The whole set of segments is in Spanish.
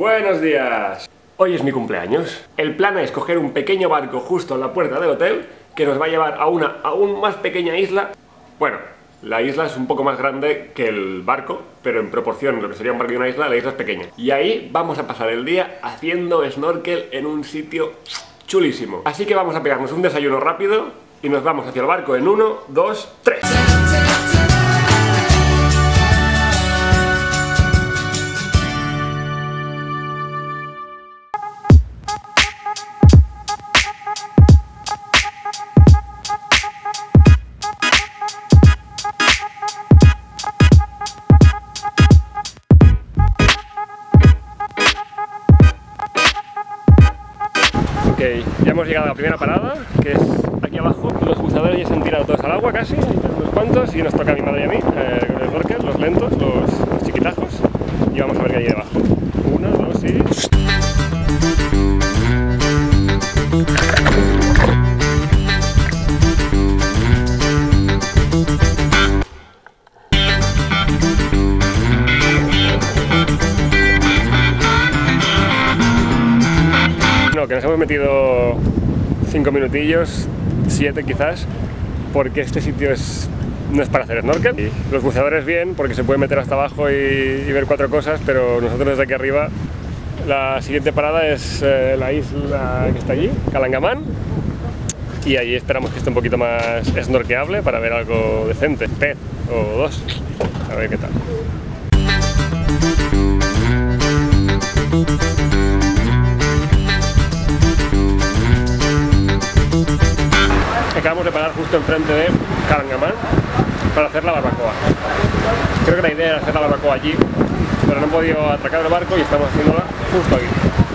Buenos días. Hoy es mi cumpleaños. El plan es coger un pequeño barco justo en la puerta del hotel que nos va a llevar a una aún más pequeña isla. Bueno, la isla es un poco más grande que el barco, pero en proporción lo que sería un barco y una isla, la isla es pequeña. Y ahí vamos a pasar el día haciendo snorkel en un sitio chulísimo. Así que vamos a pegarnos un desayuno rápido y nos vamos hacia el barco en 1, 2, 3. Ok, ya hemos llegado a la primera parada, que es aquí abajo. Los buceadores ya se han tirado todos al agua casi, unos cuantos, y nos toca a mi madre y a mí, eh, snorkel, los lentos, los, los chiquitajos, y vamos a ver qué hay debajo. Que nos hemos metido cinco minutillos, siete quizás, porque este sitio es, no es para hacer snorkel. Y los buceadores bien, porque se pueden meter hasta abajo y, y ver cuatro cosas, pero nosotros desde aquí arriba, la siguiente parada es eh, la isla que está allí, Calangamán, y allí esperamos que esté un poquito más snorkeable para ver algo decente, pez o dos, a ver qué tal. Acabamos de parar justo enfrente de Calangamán para hacer la barbacoa. Creo que la idea era hacer la barbacoa allí, pero no he podido atracar el barco y estamos haciéndola justo aquí.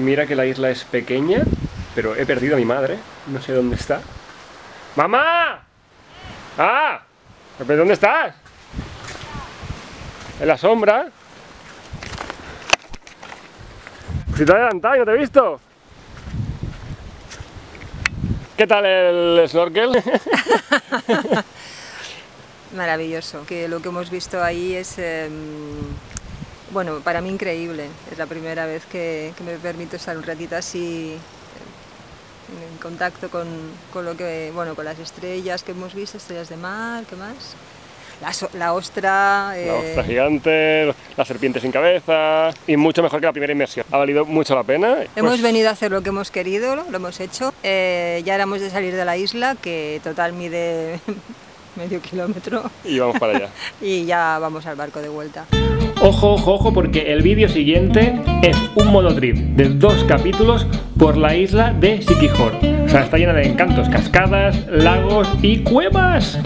Mira que la isla es pequeña, pero he perdido a mi madre. No sé dónde está. ¡Mamá! ¡Ah! ¿Pero dónde estás? En la sombra. Si te adelantado no te he visto. ¿Qué tal el snorkel? Maravilloso, que lo que hemos visto ahí es, eh, bueno, para mí increíble. Es la primera vez que, que me permito estar un ratito así eh, en contacto con, con, lo que, bueno, con las estrellas que hemos visto, estrellas de mar, ¿qué más? La, so, la ostra... Eh... La ostra gigante, la serpiente sin cabeza y mucho mejor que la primera inmersión. Ha valido mucho la pena. Hemos pues... venido a hacer lo que hemos querido, lo hemos hecho. Eh, ya éramos de salir de la isla, que total mide medio kilómetro. Y vamos para allá. y ya vamos al barco de vuelta. Ojo, ojo, ojo, porque el vídeo siguiente es un monotrip de dos capítulos por la isla de Sikihor. O sea, está llena de encantos, cascadas, lagos y cuevas.